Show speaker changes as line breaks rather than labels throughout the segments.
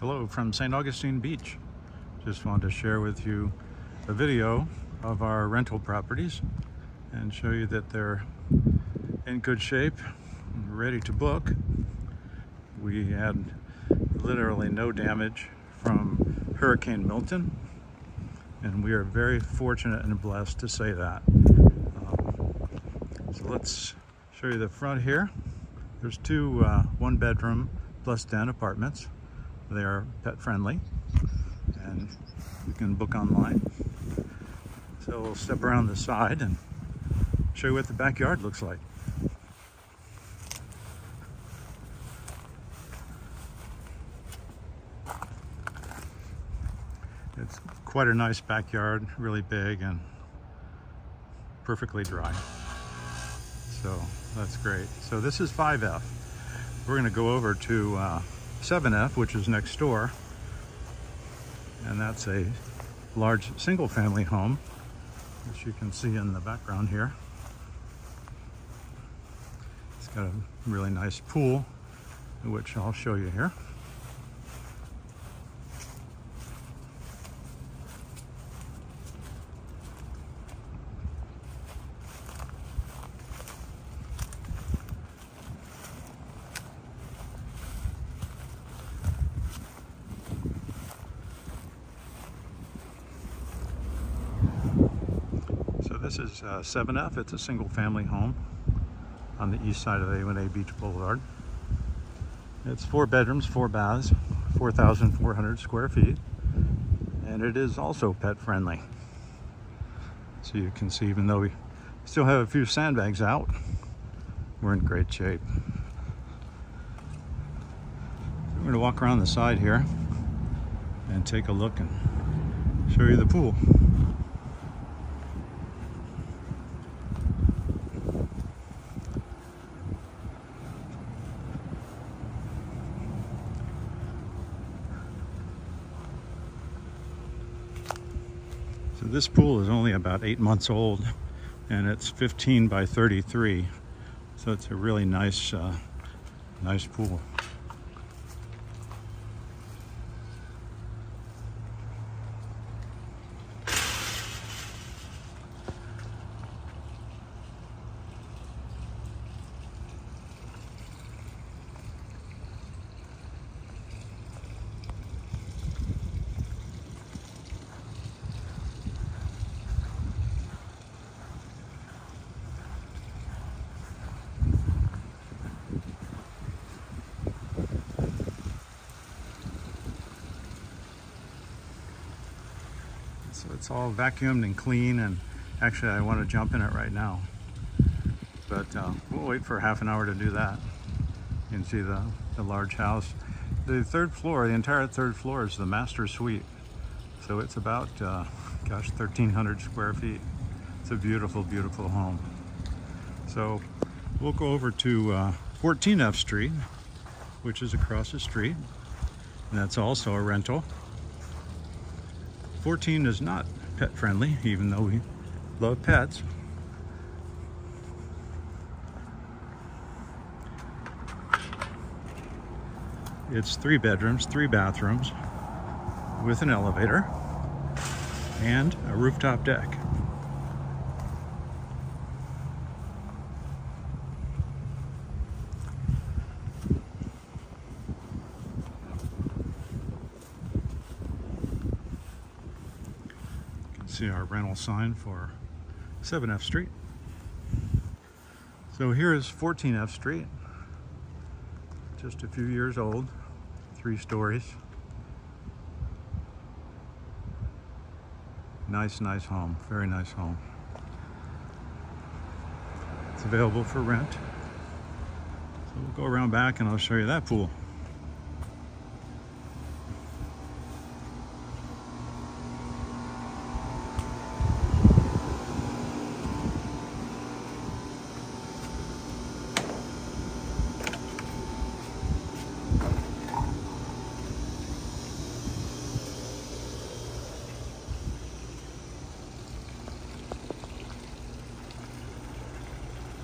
Hello from St. Augustine Beach. Just wanted to share with you a video of our rental properties and show you that they're in good shape, ready to book. We had literally no damage from Hurricane Milton and we are very fortunate and blessed to say that. Um, so let's show you the front here. There's two uh, one bedroom plus den apartments. They are pet friendly and you can book online. So we'll step around the side and show you what the backyard looks like. It's quite a nice backyard, really big and perfectly dry. So that's great. So this is 5F. We're gonna go over to uh, 7F, which is next door. And that's a large single family home, as you can see in the background here. It's got a really nice pool, which I'll show you here. This is uh, 7F. It's a single family home on the east side of A1A Beach Boulevard. It's four bedrooms, four baths, 4,400 square feet. And it is also pet friendly. So you can see, even though we still have a few sandbags out, we're in great shape. We're gonna walk around the side here and take a look and show you the pool. This pool is only about eight months old and it's 15 by 33. So it's a really nice, uh, nice pool. So it's all vacuumed and clean and actually I want to jump in it right now. But uh, we'll wait for half an hour to do that. You can see the, the large house. The third floor, the entire third floor is the master suite. So it's about, uh, gosh, 1,300 square feet. It's a beautiful, beautiful home. So we'll go over to uh, 14F Street, which is across the street. And that's also a rental. 14 is not pet friendly, even though we love pets. It's three bedrooms, three bathrooms, with an elevator and a rooftop deck. See our rental sign for 7F Street. So here is 14F Street, just a few years old, three stories. Nice, nice home, very nice home. It's available for rent. So we'll go around back and I'll show you that pool.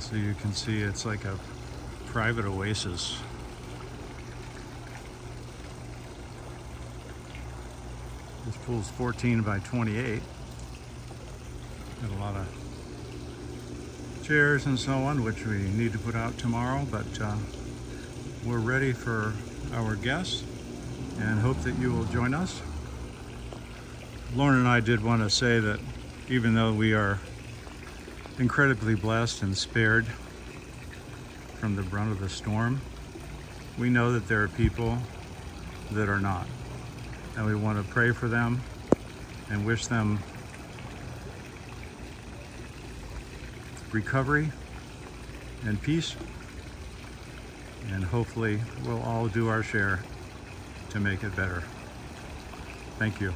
So you can see it's like a private oasis. This pool's 14 by 28. Got a lot of chairs and so on, which we need to put out tomorrow, but uh, we're ready for our guests and hope that you will join us. Lauren and I did want to say that even though we are incredibly blessed and spared from the brunt of the storm, we know that there are people that are not. And we want to pray for them and wish them recovery and peace. And hopefully we'll all do our share to make it better. Thank you.